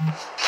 Mm-hmm.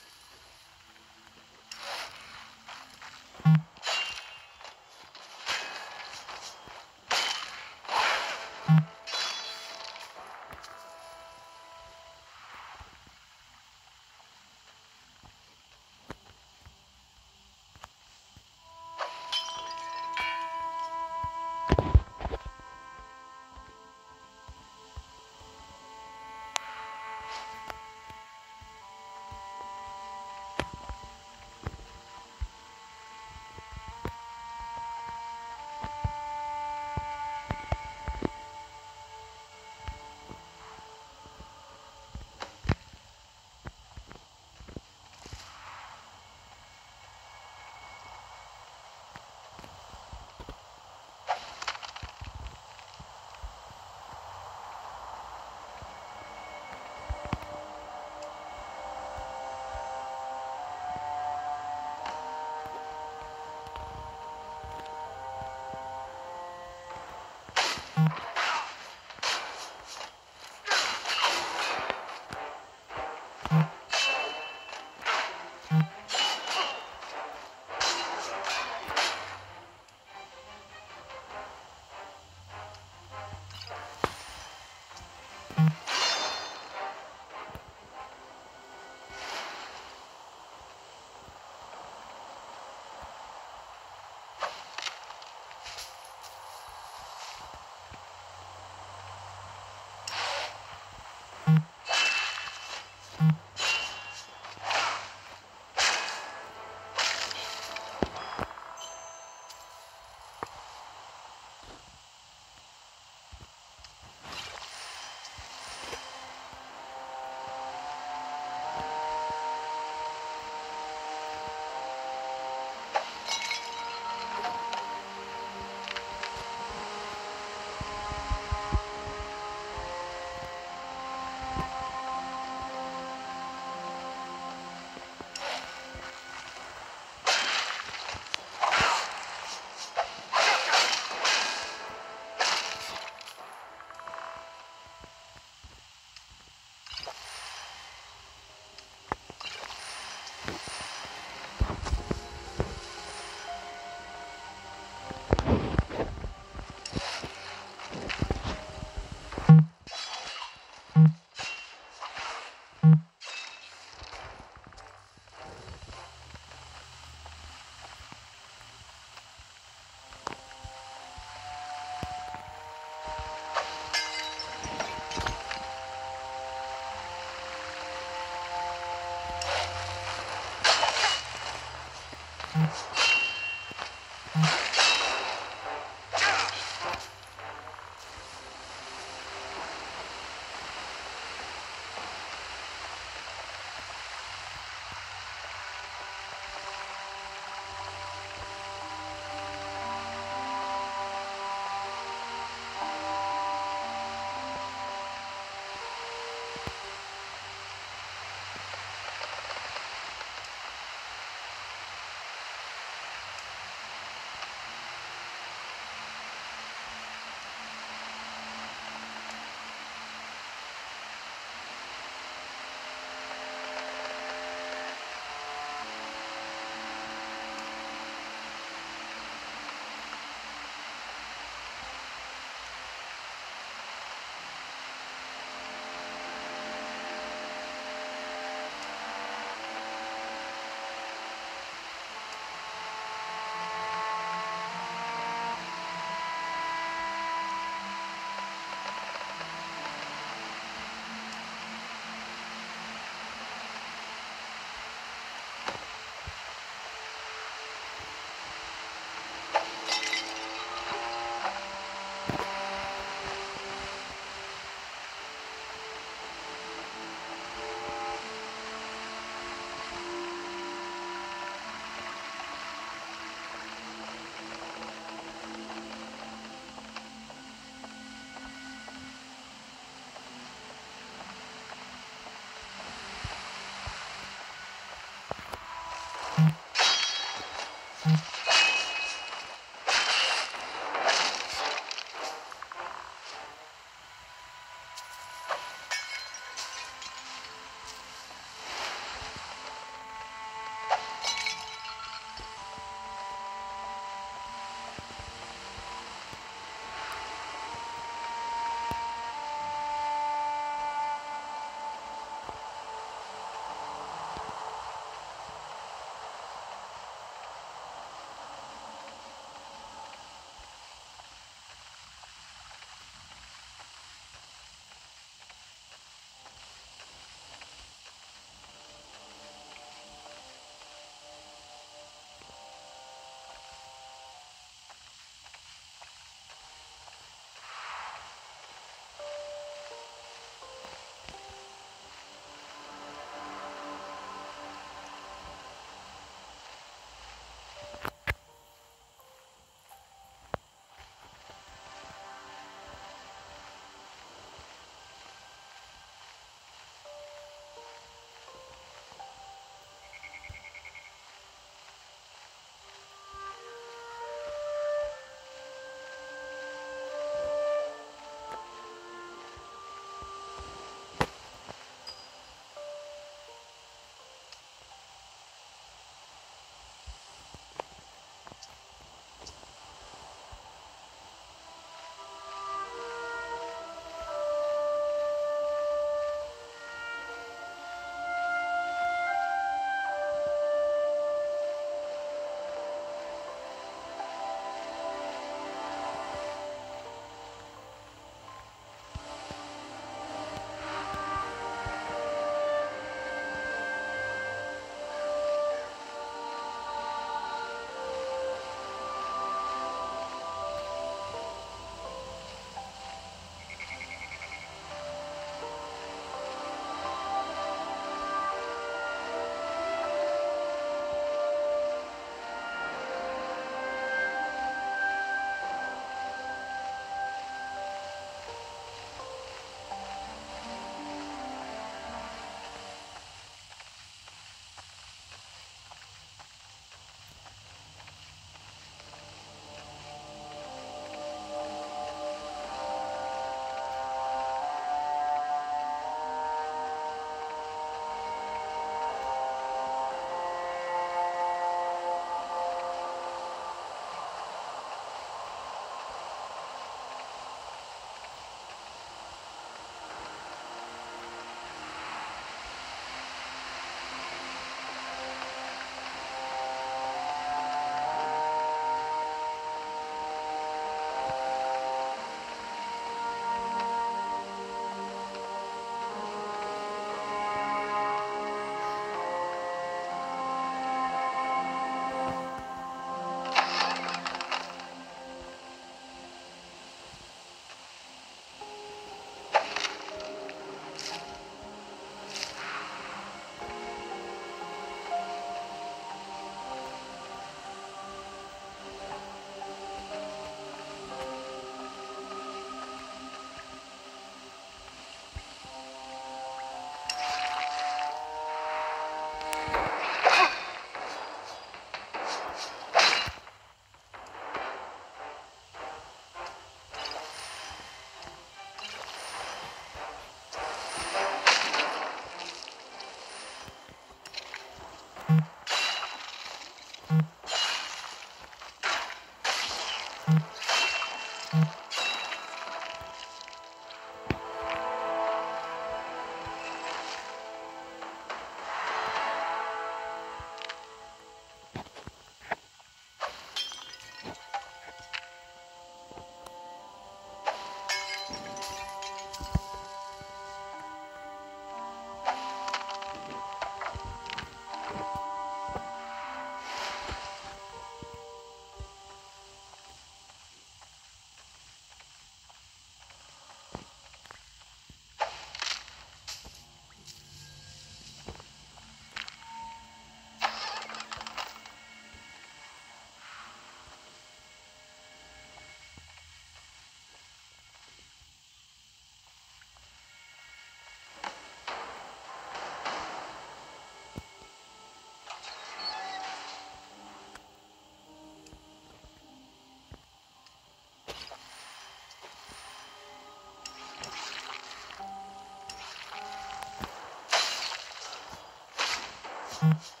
Mm-hmm.